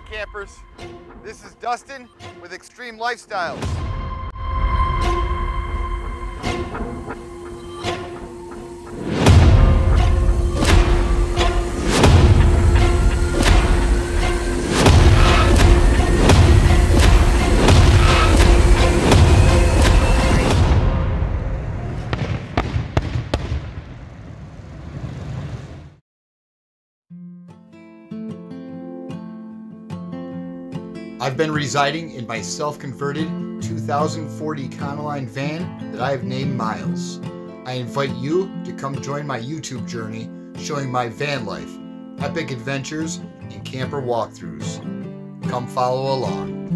campers. This is Dustin with Xtreme Lifestylz. I've been residing in my self converted 2040 Econoline van that I have named Mylz. I invite you to come join my YouTube journey showing my van life, epic adventures, and camper walkthroughs. Come follow along.